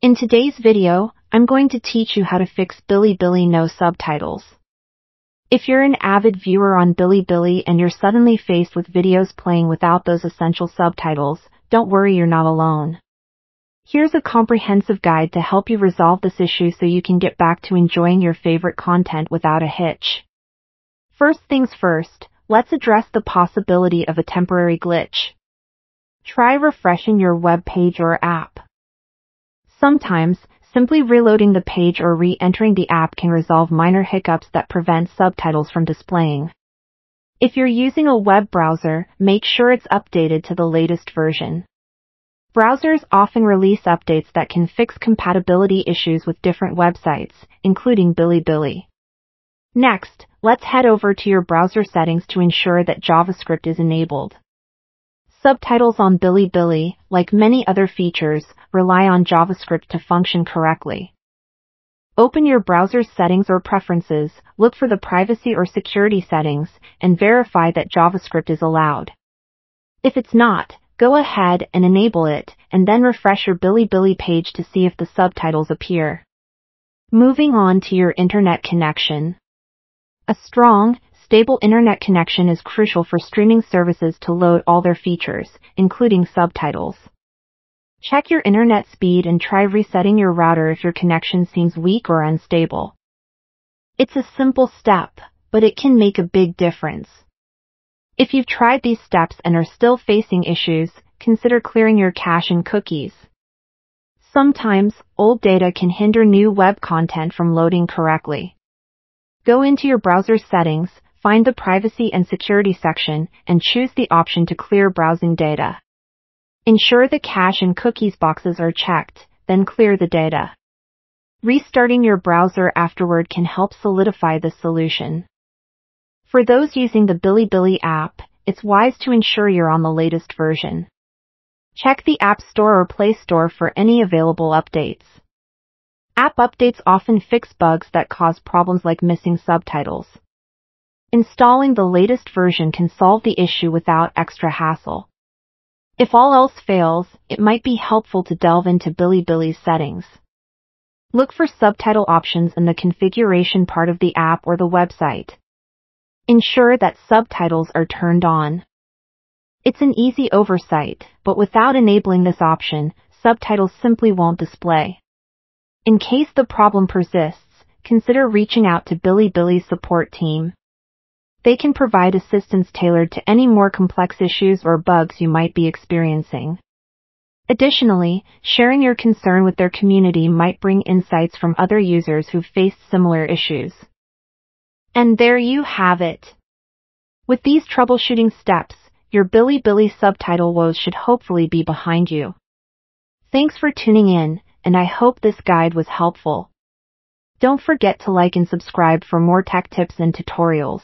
In today's video, I'm going to teach you how to fix Bilibili no subtitles. If you're an avid viewer on Bilibili and you're suddenly faced with videos playing without those essential subtitles, don't worry you're not alone. Here's a comprehensive guide to help you resolve this issue so you can get back to enjoying your favorite content without a hitch. First things first, let's address the possibility of a temporary glitch. Try refreshing your web page or app. Sometimes, simply reloading the page or re-entering the app can resolve minor hiccups that prevent subtitles from displaying. If you're using a web browser, make sure it's updated to the latest version. Browsers often release updates that can fix compatibility issues with different websites, including Bilibili. Next, let's head over to your browser settings to ensure that JavaScript is enabled. Subtitles on Bilibili, like many other features, rely on JavaScript to function correctly. Open your browser's settings or preferences, look for the privacy or security settings, and verify that JavaScript is allowed. If it's not, go ahead and enable it, and then refresh your Bilibili page to see if the subtitles appear. Moving on to your internet connection. A strong, Stable internet connection is crucial for streaming services to load all their features, including subtitles. Check your internet speed and try resetting your router if your connection seems weak or unstable. It's a simple step, but it can make a big difference. If you've tried these steps and are still facing issues, consider clearing your cache and cookies. Sometimes, old data can hinder new web content from loading correctly. Go into your browser settings, find the Privacy and Security section and choose the option to clear browsing data. Ensure the cache and cookies boxes are checked, then clear the data. Restarting your browser afterward can help solidify the solution. For those using the Bilibili app, it's wise to ensure you're on the latest version. Check the App Store or Play Store for any available updates. App updates often fix bugs that cause problems like missing subtitles. Installing the latest version can solve the issue without extra hassle. If all else fails, it might be helpful to delve into Bilibili's settings. Look for subtitle options in the configuration part of the app or the website. Ensure that subtitles are turned on. It's an easy oversight, but without enabling this option, subtitles simply won't display. In case the problem persists, consider reaching out to Bilibili's support team. They can provide assistance tailored to any more complex issues or bugs you might be experiencing. Additionally, sharing your concern with their community might bring insights from other users who've faced similar issues. And there you have it. With these troubleshooting steps, your Bilibili subtitle woes should hopefully be behind you. Thanks for tuning in, and I hope this guide was helpful. Don't forget to like and subscribe for more tech tips and tutorials.